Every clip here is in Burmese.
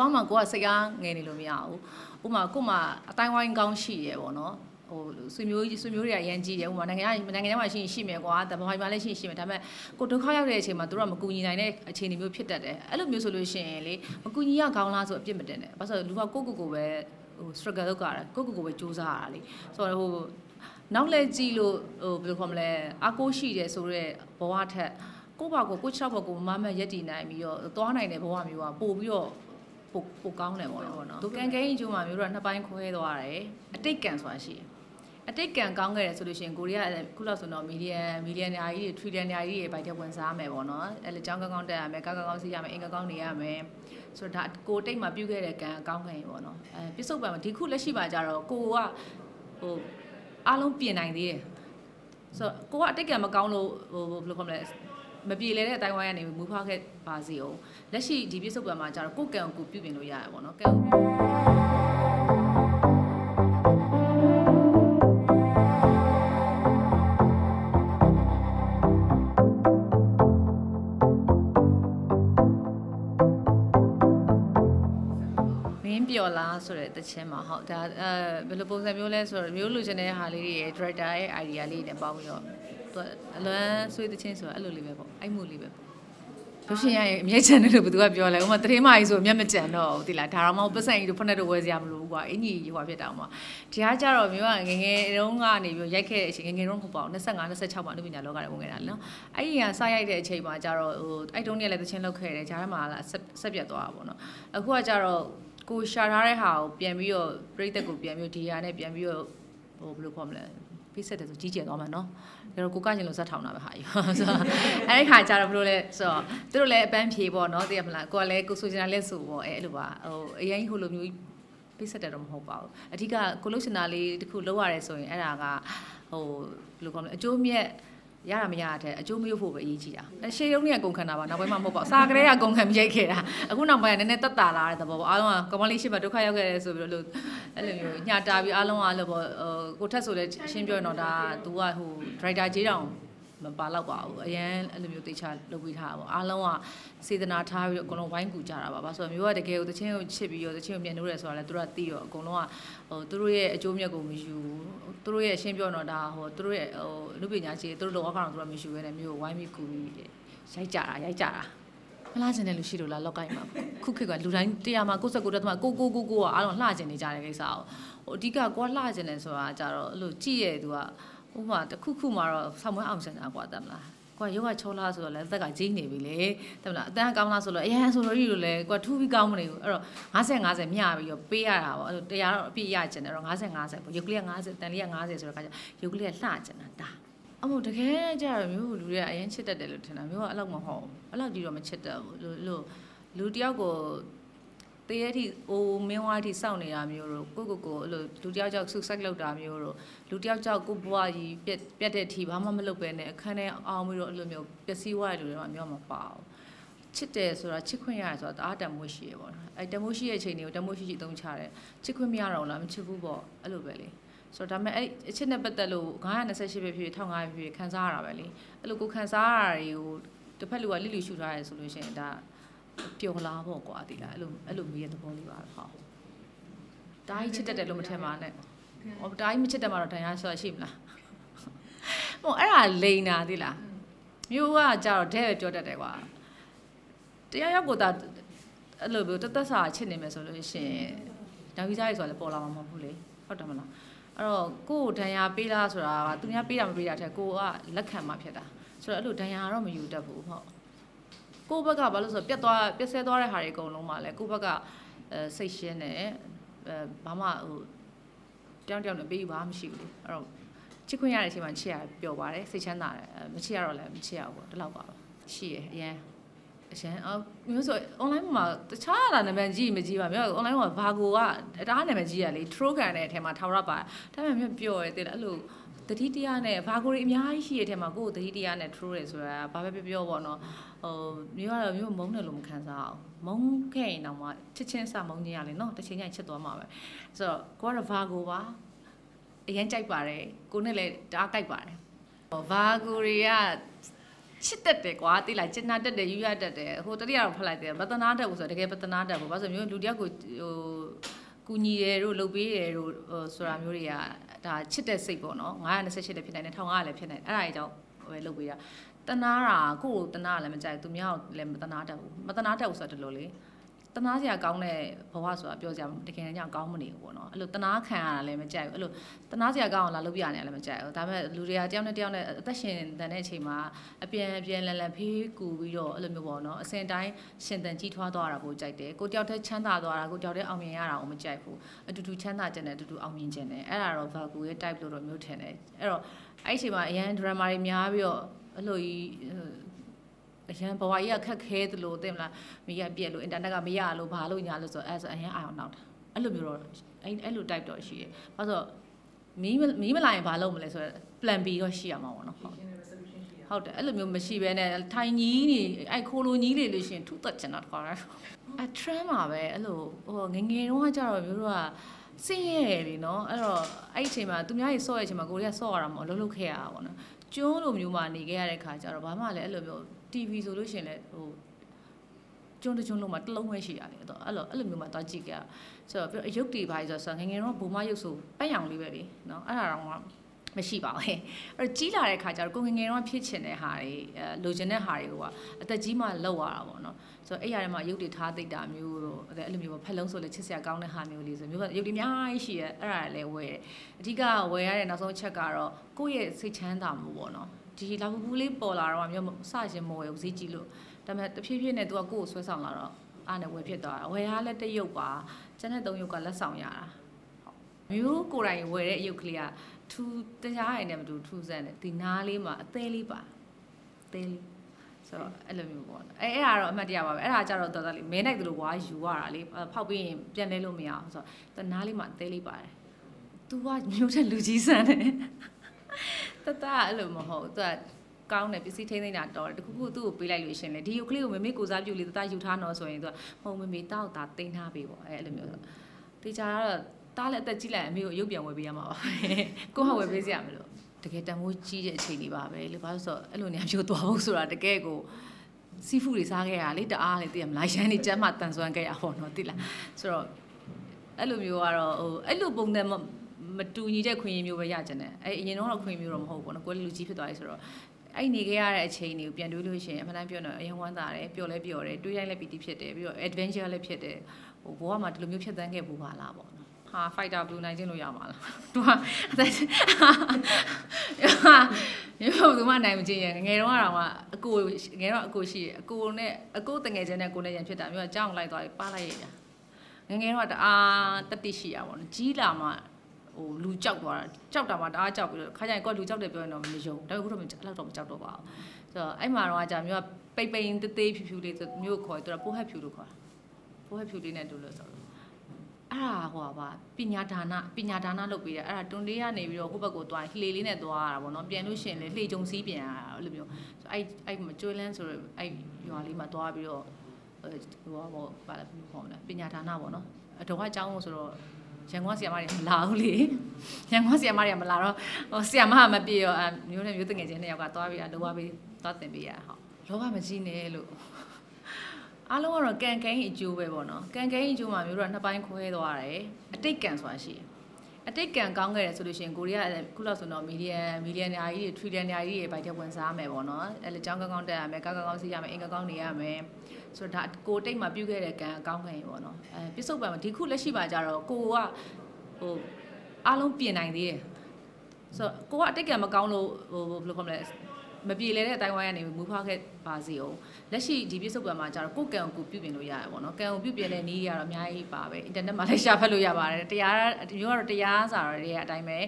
ဘာမှကိုကစိတ်အားငယ်နေလို့မရဘူးဥပမာကို့မှာအတိုင်းဝိုင်းကောင်းရှိရပေါ့နော်ဟိုဆွေမျိုးဆွေမျိုးတွေကရန်ကြီးတယ်ဥပမာနိုင်ငံနိုင်ငံခြားမှာရှိရင်ရှိမယ်ကွာတဘာမှလည်းရှိရင်ရှိမယ်ဒါပေမဲ့ကိုဒုက္ခရောက်တဲ့အချိန်မှာသူတို့ကမကူညီနိုင်တဲ့အခြေအနေမျိုးဖြစ်တတ်တယ်အဲ့လိုမျိုးဆိုလို့ရှိရင်လေမကူညီရကောင်းလားဆိုအပြစ်မတင်နဲ့ဘာလို့လဲလူကကိုကိုကိုပဲဟို struggle လုပ်ကြတာကိုကိုကိုပဲစူးစမ်းရတာလေဆိုတော့ဟိုနောက်လဲကြည့်လို့ဟိုဘယ်လိုခေါ်မလဲအကိုရှိတယ်ဆိုတော့ဘဝထက်ကိုယ့်ဘာကိုကိုယ့်၆ဘကိုမမတ်ရက်တည်နိုင်ပြီးတော့သွားနိုင်တဲ့ဘဝမျိုးကပို့ပြီးတော့ ပိုပိုကောင်းတယ်ပေါ့နော်။သူကန်ကဲရင်ကျိုးမှာမျိုးတော့နှစ်ပိုင်းခွဲသွားတယ်။အတိတ်ကံဆိုတာရှိတယ်။အတိတ်ကံကောင်းခဲ့တယ်ဆိုလို့ရှိရင်ကိုရီးယားခုလောက်ဆိုတော့မီလီယံမီလီယံညာကြီးတွေထရီလီယံညာကြီးတွေဘိုက်တဲ့ဝင်စားမယ်ပေါ့နော်။အဲ့လေចောင်းကောင်းကောင်းတက်ရမယ်၊ကောင်းကောင်းကောင်းစီးရမယ်၊အင်ကောင်းကောင်းနေရမယ်။ဆိုတော့ဒါကိုတိတ်မှာပြုခဲ့တဲ့ကံကောင်းခဲ့ရင်ပေါ့နော်။အဲပြစ္ဆုတ်ပံမှာဒီခုလက်ရှိပါကြတော့ကိုကဟိုအားလုံးပြင်နိုင်သေးတယ်။ဆိုတော့ကိုကအတိတ်ကံမကောင်းလို့ဟိုဘယ်လိုခေါ်မလဲ မပြေလဲတဲ့အတိုင်းဝိုင်းကနေမူဖောက်ခဲ့ပါစီအောင်လက်ရှိဒီပြစ္ဆုတ်ပံမှာကျတော့ကိုယ်ကံကိုပြုပြင်လို့ရတယ်ပေါ့နော်ကံမင်းပျော်လားဆိုတဲ့တခြင်းမှာဟုတ်ဒါအဲဘယ်လိုပုံစံမျိုးလဲဆိုတော့မျိုးလူချင်တဲ့ဟာလေးတွေရဲ့ director ရဲ့ idea လေးတွေနဲ့ပေါင်းပြီးတော့ သူအလွမ်းဆွေးတခြင်းဆိုတာအဲ့လိုလေးပဲပေါ့အဲ့မှုလေးပဲပေါ့လူရှင်ရရဲ့အမြဲချန်တယ်လို့ဘယ်သူကပြောလဲဥမာတရင်မကြီးဆိုအမျက်မကြံတော့ဘူးတိလားဒါတော့မဟုတ်ပတ်စံကြီးတို့ဖက်နဲ့တော့ဝယ်စရာမလိုဘူးကွာအင်ကြီးဟိုဖြစ်တာမှာဒီဟာကြတော့မျိုးကငငယ်တုန်းကနေပြီးရိုက်ခဲ့တဲ့အချိန်ငငယ်တုန်းမဟုတ်ပါဘူး25 26မှာလူပညာလောကတွေဝင်ခဲ့တာနော်အဲ့ဒီကစရိုက်တဲ့အချိန်မှာကြတော့ဟိုအဲ့တုန်းကလည်းတခြင်းလောက်ခဲ့တယ်ဂျားထဲမှာလာဆက်ပြတ်သွားတာပေါ့နော်အခုကကြတော့ကိုရှာထားတဲ့ဟာကိုပြန်ပြီးတော့ပြိသက်ကိုပြန်ပြီးဒီဟာနဲ့ပြန်ပြီးတော့ဟိုဘယ်လိုခေါ်မလဲ ဖိဆက်တယ်ဆိုကြီးကျယ်သွားမှာနော်ဒါတော့ကိုကကျင်လို့ဇက်ထောင်တာပဲဟာယူဆိုတော့အဲ့ဒီခါကျတော့ဘယ်လိုလဲဆိုတော့သူတို့လည်းအပန်းဖြေပေါ့နော်သိရမလားကိုကလည်းကိုဆိုချင်တာလည်းဆိုပေါ့အဲ့လိုပါဟိုအရင်ဟိုလိုမျိုးဖိဆက်တယ်တော့မဟုတ်ပါဘူးအဓိကကိုလို့ချင်တာလေးတခုလုပ်ရတယ်ဆိုရင်အဲ့ဒါကဟိုဘယ်လိုခေါ်မလဲအကျိုးမြတ် ရတာမရတဲ့အကျိုးမရဖို့ပဲအရေးကြီးတာအဲရှေးရုံးကြီးကကုန်ခံတာပါနောက်ပိုင်းမှမဟုတ်ပါဘူးစာကလေးကကုန်ခံရိုက်ခဲ့တာအခုနောက်ပိုင်းကနည်းနည်းတက်တာလာတဲ့သဘောပေါ့အားလုံးကကမလေးရှိမှဒုက္ခရောက်ခဲ့တယ်ဆိုပြီးတော့အဲ့လိုမျိုးညတာပြီးအားလုံးကအဲ့လိုပေါ့ဟိုကိုထက်ဆိုလဲရှင်းပြောရင်တော့ဒါ तू ကဟို driver ကြီးတောင် မပါတော့ပါဘူးအရန်အဲ့လိုမျိုးတေချာလုပ်ပြီးထားတာပေါ့အားလုံးကစေတနာထားပြီးတော့အကုန်လုံးဝိုင်းကူကြတာပါဘာဆိုတော့မျိုးကတကယ်ကိုတချင်းကိုချစ်ပြီးတော့တချင်းကိုပြန်လို့ရဲဆိုတာလဲသူတို့ကသိတော့အကုန်လုံးကဟိုသူတို့ရဲ့အကျိုးမြတ်ကိုမယူသူတို့ရဲ့ရှင်းပြောတော့ဒါဟိုသူတို့ရဲ့ဟိုလူပညာကြီးသူတို့လောကတော့သူတို့မယူဘဲနဲ့မျိုးကိုဝိုင်းပြီးကူပြီးရိုက်ကြတာရိုက်ကြတာမလားကျင်တဲ့လူရှိလို့လားလောက်ကင်မှာခုခေတ်ကလူတိုင်းတရားမှာကိုစက်ကိုတက်မှာကိုကိုကိုကိုကအားလုံးလှကျင်နေကြတဲ့ကိစ္စကိုဟိုအဓိကကိုကလှကျင်တယ်ဆိုတာကြတော့အဲ့လိုကြည့်ရဲ့သူက ဥပမာတစ်ခုခုမှာတော့ဆောင်းမွေးအောင်စင်တာကွာတမ်းလားကွာယောဂချောလားဆိုတော့လည်းအသက်ကကြီးနေပြီလေတမလားအတန်းကောင်းလားဆိုတော့အရန်ဆိုတော့ဤလိုလဲကွာထူးပြီးကောင်းမနေဘူးအဲ့တော့50 50မျှပြီးတော့ပေးရတာပေါ့အဲ့လိုတရားတော့အပြည့်ရကျင်တယ်တော့50 50ပေါ့ယုတ်ကလေးက50တန်လေးက50ဆိုတော့ခါကျယုတ်ကလေးကလှကျင်တာဒါအမို့တကယ်ကြတော့မျိုးလူတွေကအရင်ချစ်တတ်တယ်လို့ထင်တာမျိုးကအဲ့လောက်မဟုတ်အဲ့လောက်ကြီးတော့မချစ်တတ်ဘူးလို့လို့လူတယောက်ကို တရေထိအိုမင်းဝါးထိစောင့်နေတာမျိုးတို့ကိုကိုကိုအဲ့လိုလူတယောက်ကြောက်ဆုဆက်လောက်တာမျိုးတို့လူတယောက်ကြောက်ကိုဘွားကြီးပြက်ပြက်တဲ့အထိဘာမှမလုပ်ပဲနဲ့အခန်းထဲအောင်ပြီးတော့အဲ့လိုမျိုးပျက်စီးသွားတဲ့လူတွေတော့မျိုးမပါဘူးချစ်တယ်ဆိုတာချစ်ခွင့်ရတယ်ဆိုတာတအားတန်မိုးရှိရပေါ့နော်အဲတမိုးရှိရဲ့အချိန်တွေကိုတမိုးရှိရှိအသုံးချတယ်ချစ်ခွင့်မရတော့လားမချစ်ဘူးပေါ့အဲ့လိုပဲလေဆိုတော့ဒါပေမဲ့အဲ့အချစ်နဲ့ပတ်သက်လို့928ပဲဖြစ်ဖြစ်1500ပဲဖြစ်ဖြစ်ခံစားရတာပဲလေအဲ့လိုကိုခံစားရတာတွေကိုတစ်ဖက်လူကလိလိရှူထားရဲဆိုလို့ရှိရင်ဒါ ပျော်လာပေါ့ကွာဒီလားအဲ့လိုအဲ့လိုမေးတဲ့သဘောလေးပါဟုတ်တားကြီးချစ်တတ်တယ်လို့မထင်ပါနဲ့ဟောတားကြီးမချစ်တတ်မှတော့ဒဏ်ရာဆောရှိမလားဟိုအဲ့ဒါလိန်တာဒီလားမျိုးကကြတော့တဲ့ပြောတတ်တယ်ကွာတရားရောက်ကိုသာအဲ့လိုမျိုးတသက်စာချစ်နေမယ်ဆိုလို့ရှိရင်နောက်ကြီးစားရဆိုလည်းပေါ်လာမှာမဟုတ်ဘူးလေဟုတ်တယ်မလားအဲ့တော့ကိုယ်ဒဏ်ရာပေးလားဆိုတာကသူများပေးတာမပေးတာတဲ့ကိုကလက်ခံမှဖြစ်တာဆိုတော့အဲ့လိုဒဏ်ရာတော့မယူတတ်ဘူးဟုတ် ကိုယ့်ဘက်ကဘာလို့ဆိုပြတ်သွားပြတ်ဆဲသွားတဲ့ဟာတွေအကုန်လုံးမှာလဲကိုယ့်ဘက်ကအဲစိတ်ရှင်းတယ်အဲဘာမှဟိုတောင်းတောင်းနဲ့ပေးဘာမှမရှိဘူးလေအဲ့တော့ချစ်ခွင့်ရတဲ့အချိန်မှာချစ်ရပျော်ပါတယ်စိတ်ချမ်းသာတယ်မချစ်ရတော့လည်းမချစ်ရဘူးပေါ့ဒီလောက်ပါပဲရှိရအရင်အရင်အော်မျိုးဆို online မှာတခြားတာနာမည်ကြီးမကြီးပါမျိုး online မှာဘာကိုကတအားနာမည်ကြီးရလေ true ကန်တဲ့အထက်မှာထာဝရပါဒါပေမဲ့မျိုးပျော်ရတယ်တဲ့အဲ့လို တတိတရားနဲ့ဘာကိုရီအများကြီးရှိရတဲ့ထဲမှာကိုယ်တတိတရားနဲ့ true တယ်ဆိုတာဘာပဲပြောပြောပေါ့နော်ဟိုမျိုးကတော့မျိုးမုန်းတယ်လို့မခံစားအောင်မုန်းခဲ့ရင်တော့မှချစ်ချင်းစမုန်းခြင်းရလေနော်တစ်ချိန်ချင်းချစ်သွားမှာပဲဆိုတော့ကိုကတော့ဘာကိုပါအရင်ကြိုက်ပါတယ်ကိုနဲ့လည်းတအားကြိုက်ပါတယ်ဘာကိုရီကချစ်တက်တယ်ကွာတိလာကျင်နာတက်တယ်ယူရတက်တယ်ဟိုတတိယတော့ဖတ်လိုက်တယ်ပတနာတက်ဘူးဆိုတော့တကယ်ပတနာတက်ဘူးဘာလို့ဆိုမျိုးလူတယောက်ကိုဟိုကူညီတယ်တို့လှုပ်ပေးတယ်တို့ဟိုဆိုတာမျိုးတွေက ဒါချစ်တဲ့စိတ်ပေါ့နော်928လည်းဖြစ်နိုင်တယ်1500လည်းဖြစ်နိုင်တယ်အဲ့ဒါကြီးကြောင့်ပဲလှုပ်ပေးတာတနာတာကိုယ့်ကိုတနာလည်းမကြိုက်သူများကိုလည်းမတနာတတ်ဘူးမတနာတတ်ဘူးဆိုတော့ဒီလိုလေ တနာစရာကောင်းတဲ့ဘဝဆိုတာပြောကြတကယ်ကြောင့်ကောင်းမနေဘူးပေါ့နော်အဲ့လိုတနာခံရတာလည်းမကြိုက်ဘူးအဲ့လိုတနာစရာကောင်းအောင်လာလုပ်ပြနေရလည်းမကြိုက်ဘူးဒါပေမဲ့လူတွေကတယောက်နဲ့တယောက်နဲ့အသက်ရှင်တဲ့အချိန်မှာအပြန်အပြန်လန်လန်ဖေးကူပြီးတော့အဲ့လိုမျိုးပေါ့နော်အစဉ်တိုင်းရှင်သန်ကြီးထွားသွားတာကိုကြိုက်တယ်ကိုတယောက်တည်းချမ်းသာသွားတာကိုတယောက်တည်းအောင်မြင်ရတာကိုမကြိုက်ဘူးအတူတူချမ်းသာခြင်းနဲ့အတူတူအောင်မြင်ခြင်းနဲ့အဲ့ဒါတော့ Vagu ရဲ့ type လို့တော့မျိုးထင်တယ်အဲ့တော့အဲ့ဒီအချိန်မှာအရန် drama တွေများပြီးတော့အဲ့လိုကြီး အရန်ဘဝကြီးကခက်ခဲသလိုသိမလားမိကပြက်လို့အင်တာနက်ကမရလို့ဘာလို့ညာလို့ဆိုအဲဆိုအရန်အာရုံနောက်တာအဲ့လိုမျိုးတော့အဲ့အဲ့လို type တော့ရှိရယ်ဘာလို့ဆိုမီးမီးမလာရင်ဘာလုပ်မလဲဆိုတော့ plan B တော့ရှိရမှာပေါ့နော်ဟုတ်ဟုတ်တယ်အဲ့လိုမျိုးမရှိဘဲနဲ့ထိုင်ကြီးနေအဲ့ခိုးလိုကြီးလေးလို့ရှင်ထုသက်ချင်တာတခါအ trend မှာပဲအဲ့လိုဟိုငငယ်တုန်းကကြတော့မျိုးတို့ကစင်းရဲလေနော်အဲ့တော့အဲ့အချိန်မှာသူများကြီးဆော့ရဲ့အချိန်မှာကိုရီးယားဆော့ရတာမဟုတ်လှုပ်လှုပ်ခဲ့ရတာပေါ့နော်ကျွန်းလိုမျိုးမှာနေခဲ့ရတဲ့ခါကျတော့ဘာမှလည်းအဲ့လိုမျိုး TV ဆိုလို့ရှိရင်လည်းဟိုကျွန်းတကျွန်းလုံးမှာတစ်လုံးပဲရှိရတယ်အဲ့တော့အဲ့လိုအဲ့လိုမျိုးမှာသွားကြည့်ကြဆိုတော့ပြီးတော့အယုတ်တီပါကြီးဆိုတော့ငငယ်တော့ဘုံမယုတ်ဆိုပက်ရောင်လေးပဲလေနော်အဲ့ဒါတော့မရှိပါဘူးအဲ့တော့ကြီးလာတဲ့ခါကျတော့ကိုငငယ်တော့ဖြစ်ချင်တဲ့ဟာတွေအဲလိုချင်တဲ့ဟာတွေကအသက်ကြီးမှလောက်ရတာပေါ့နော်ဆိုတော့အဲ့ရထဲမှာရုပ်တွေထားသိတာမျိုးတို့အဲ့လိုမျိုးပေါ့ဖက်လုံးဆိုလည်းချစ်စရာကောင်းတဲ့ဟာမျိုးလေးဆိုမျိုးရုပ်တွေအများကြီးရှိရဲအဲ့ဒါလည်းဝယ်အဓိကဝယ်ရတဲ့နောက်ဆုံးချက်ကတော့ကိုယ့်ရဲ့စိတ်ချမ်းသာမှုပေါ့နော် ဒီလာပူပူလေးပေါ်လာတော့မျိုးစရင်မဝယ်ဘူးဈေးကြီးလို့ဒါပေမဲ့တဖြည်းဖြည်းနဲ့ तू ကကိုယ့်ကိုဆွဲဆောင်လာတော့အားနဲ့ဝယ်ဖြစ်သွားတာဝယ်ရလဲတရုပ်ပါကျန်တဲ့သုံးရုပ်ကလက်ဆောင်ရတာမျိုးကိုယ်တိုင်ဝယ်တဲ့အရုပ်ကလေးကထူတရားရည်နဲ့မတူထူဆန်းတယ်ဒီနားလေးမှာအသေးလေးပါအသေးလေးဆိုတော့အဲ့လိုမျိုးပေါ့အဲအဲ့ဒါတော့အမှတ်တရပါပဲအဲ့ဒါကြတော့တော်တော်လေးမဲနိုင်တယ်လို့ကွာယူရတာလေဖောက်ပြီးရင်ပြန်လဲလို့မရအောင်ဆိုတော့နားလေးမှာအသေးလေးပါတယ် तू ကမျိုးတဲ့လူကြီးဆန်းတယ် တတအဲ့လိုမဟုတ်သူကကောင်းတယ်ပစ္စည်းထိန်းသိမ်းတာတော်တယ်တခုခုသူ့ကိုပေးလိုက်လို့ရှင်လေဒီယုတ်ကလေးကိုမမေကိုစားပြုလေးတတယူထားတော့ဆိုရင်သူကမဟုတ်မမေတောက်တာတိန်းထားပေးပေါ့အဲ့လိုမျိုးတေချာကတော့တားလည်းအသက်ကြီးလိုက်အမေကိုရုပ်ပြန်ဝယ်ပေးရမှာပါကိုဟောဝယ်ပေးစရာမလိုတကယ်တန်ဖိုးကြီးတဲ့အချိန်လေးပါပဲလို့ဘာလို့ဆိုတော့အဲ့လိုနေမျိုးသွားဖို့ဆိုတာတကယ်ကိုစီဖူတွေစားခဲ့ရလေတအားလေသိရမလားရန်နေကျမ်းမှတန်ဆွမ်းခဲ့ရဟောနော်သိလားဆိုတော့အဲ့လိုမျိုးကတော့ဟိုအဲ့လိုပုံစံ မတူညီတဲ့ခွင့်ရမျိုးပဲရကြတယ်အဲ့အရင်တော့ခွင့်မျိုးတော့မဟုတ်ဘူးပေါ့နော်ကိုယ်လူကြီးဖြစ်သွားပြီဆိုတော့အဲ့နေခဲ့ရတဲ့အချိန်တွေကိုပြန်တွေးလို့ရှိရင်အမှန်တမ်းပြောတော့အရင်ဝမ်းသာတယ်ပျော်လဲပျော်တယ်တွေးတိုင်းလည်းပီတိဖြစ်တယ်ပြီးတော့ adventure လည်းဖြစ်တယ်ဟိုဘဝမှာဒီလိုမျိုးဖြစ်တန်းခဲ့ဘူးပါလားပေါ့နော်ဟာ fighter blue နိုင်ခြင်းလို့ရမှာလားသူကအသက်ရေဘုသူမနိုင်မချင်းရငယ်တော့ကတော့အကိုငယ်တော့အကိုရှိအကိုနဲ့အကိုတငယ်ချင်းနဲ့ကိုနဲ့ရန်ဖြစ်တာမျိုးအကြောင်းလိုက်သွားပြီးပါလိုက်ရတာငငယ်တော့တအားတတိရှိရပါတော့ကြီးလာမှ ဟိုလူကြောက်သွားတာကြောက်တာမှတအားကြောက်ပြီးတော့ခါကျရင်ကိုလူကြောက်တယ်ပြောရင်တော့မယုံဒါပေမဲ့ခုတော့အဲ့လောက်တော့မကြောက်တော့ပါဘူးဆိုတော့အဲ့မှာတော့ကြာမျိုးကပိတ်ပိန်တေးသေးဖြူဖြူလေးဆိုမျိုးခေါ်တယ်သူကပိုးဟက်ဖြူလို့ခေါ်တာပိုးဟက်ဖြူလေးနဲ့တူလို့ဆိုတော့အဲ့ဒါဟိုပါပညာဒါနပညာဒါနလုပ်ပေးတယ်အဲ့ဒါတွန်လေးကနေပြီးတော့ဟိုဘက်ကိုသွားလှေလေးနဲ့သွားရတာပေါ့နော်ပြန်လို့ရှိရင်လေလှေကြုံစည်းပြန်ရတာအဲ့လိုမျိုးအဲ့အဲ့ကျွေးလန်းဆိုတော့အဲ့ရွာလေးမှာသွားပြီးတော့ဟိုဟိုပါလာပေါ့နော်ပညာဒါနပေါ့နော်အတော်ကအကြောင်းဆိုတော့ ရန်ကုန်ဆီယမတွေမလာဘူးလေရန်ကုန်ဆီယမတွေမလာတော့ဟိုဆီယမကမပြေရောအမျိုးနဲ့မျိုးတငယ်ချင်းနှစ်ယောက်ကသွားပြီးတော့လောဘပေးသွားတင်ပေးရဟုတ်လောဘမကြီးနဲ့လို့အားလုံးကတော့ကန်ကန်အကျိုးပဲပေါ့နော်ကန်ကန်အကျိုးမှာမျိုးတို့ကနှစ်ပိုင်းခွဲသွားတယ်အတိတ်ကန်ဆိုတာရှိတယ် အတိတ်ကံကောင်းခဲ့တယ်ဆိုလို့ရှိရင်ကိုရီးယားခုလောက်ဆိုတော့မီလီယံမီလီယံညာကြီးတွေထရီလီယံညာကြီးတွေဘိုက်တဲ့ဝင်စားမယ်ပေါ့နော်အဲလေចောင်းကောင်းကောင်းတက်ရမယ်ကောင်းကောင်းကောင်းစီးရမယ်အင်ကောင်းကောင်းနေရမယ်ဆိုတော့ဒါကိုတိတ်မှာပြုတ်ခဲ့တဲ့ကံအကောင်းခံရင်ပေါ့နော်အဲပြစ္ဆုတ်ပံမှာဒီခုလက်ရှိပါကြတော့ကိုကဟိုအားလုံးပြင်နိုင်သေးတယ်ဆိုတော့ကိုကအတိတ်ကံမကောင်းလို့ဟိုဘယ်လိုခေါ်မလဲ မပြေလဲတဲ့အတိုင်းဝိုင်းကနေမူဖွားခဲ့ပါစေအောင်လက်ရှိဒီပြစ္ဆုတ်ပံမှာကျတော့ကိုကံကိုပြုပြင်လို့ရတယ်ပေါ့နော်ကံကိုပြုပြင်တဲ့နည်းကတော့အများကြီးပါပဲအင်တာနက်မှာလည်းရှာဖတ်လို့ရပါတယ်တရားမျိုးကတော့တရားစာတွေရဲ့အတိုင်းပဲ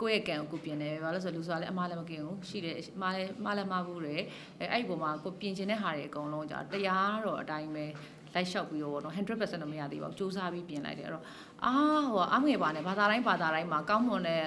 ကိုယ့်ရဲ့ကံကိုကိုပြင်တယ်ဘာလို့ဆိုလူဆိုတာလည်းအမားလည်းမကင်ဘူးရှိတယ်အမားလည်းမားလည်းမဘူးတယ်အဲအဲ့ဒီပုံမှာကိုပြင်ချင်တဲ့ဟာတွေအကုန်လုံးကျတရားတော့အတိုင်းပဲ လိုက်လျှောက်ပြီးတော့တော့100%တော့မရသေးပါဘူးစူးစမ်းပြီးပြင်လိုက်တယ်အဲ့တော့အာဟိုအငွေပါနဲ့ဘာသာတိုင်းဘာသာတိုင်းမှာကောင်းမွန်တဲ့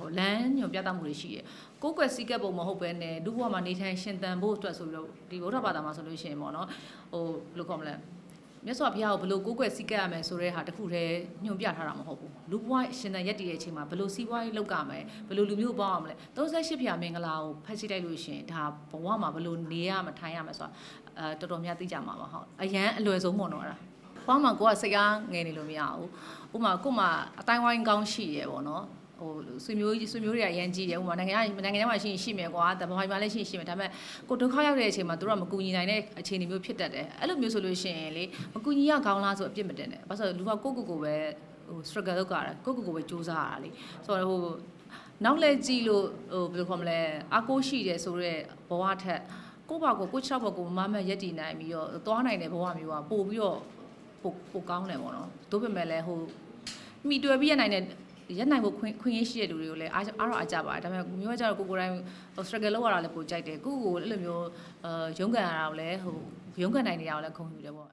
ဟိုလမ်းညွန်ပြသမှုတွေရှိတယ်ကိုယ်ကွယ်စီးကပ်ပုံမဟုတ်ဘဲနဲ့လူဘဝမှာနေထိုင်ရှင်သန်ဖို့အတွက်ဆိုပြီးတော့ဒီဗုဒ္ဓဘာသာမှာဆိုလို့ရှိရင်ပေါ့နော်ဟိုဘယ်လိုခေါ်မလဲဟ မြတ်စွာဘုရားကိုဘလို့ကိုးကွယ်စီးကပ်ရမယ်ဆိုတဲ့ဟာတခုတည်းညွှန်ပြထားတာမဟုတ်ဘူးလူဘဝရှင်သန်ရက်တည်တဲ့အချိန်မှာဘလို့စီးပွားရေးလုပ်ကြမယ်ဘလို့လူမျိုးပေါင်းအောင်မလဲ38ဖျာမင်္ဂလာကိုဖတ်ကြည့်လိုက်လို့ရှရင်ဒါဘဝမှာဘလို့နေရမထိုင်ရမယ်ဆိုတာအဲတော်တော်များသိကြမှာပါဟုတ်အရန်အလွယ်ဆုံးပေါ့နော်အဲ့ဒါဘဝမှာကိုကစိတ်အားငယ်နေလို့မရဘူးဥပမာကို့မှာအတိုင်းဝိုင်းကောင်းရှိရပေါ့နော် ဟိုဆွေမျိုးဆွေမျိုးတွေကအရန်ကြီးတယ်ဟိုမှာနိုင်ငံနိုင်ငံခြားမှာရှိရင်ရှိမယ်ကွာတဘာမှလည်းရှိရင်ရှိမယ်ဒါပေမဲ့ကိုဒုက္ခရောက်တဲ့အချိန်မှာသူတို့ကမကူညီနိုင်တဲ့အခြေအနေမျိုးဖြစ်တတ်တယ်အဲ့လိုမျိုးဆိုလို့ရှိရင်လေမကူညီရကောင်းလားဆိုအပြစ်မတင်နဲ့ဘာလို့လဲလူကကိုကိုကိုပဲဟို struggle လုပ်ကြတာကိုကိုကိုပဲစူးစမ်းရတာလေဆိုတော့ဟိုနောက်လဲကြည့်လို့ဟိုဘယ်လိုခေါ်မလဲအကိုရှိတယ်ဆိုတော့ဘဝထက်ကိုယ့်ဘာကိုကိုယ့်၆ဘကိုမမတ်ရက်တည်နိုင်ပြီးတော့သွားနိုင်တဲ့ဘဝမျိုးကပို့ပြီးတော့ပိုပိုကောင်းတယ်ပေါ့နော်တို့ပေမဲ့လည်းဟိုမိတွေ့ပြီးရနိုင်တဲ့ ရက်နိုင်ဖို့ခွင့်ခွင့်ရရှိတဲ့လူတွေကိုလည်းအားအားတော့အားကြပါတယ်ဒါပေမဲ့မျိုးကကြတော့ကိုကိုတိုင်း struggle လောက်ရတာလည်းပိုကြိုက်တယ်ကိုကိုအဲ့လိုမျိုးအဲရုန်းကန်ရတာကိုလည်းဟိုရုန်းကန်နိုင်နေရအောင်လည်းခုံယူတယ်ပေါ့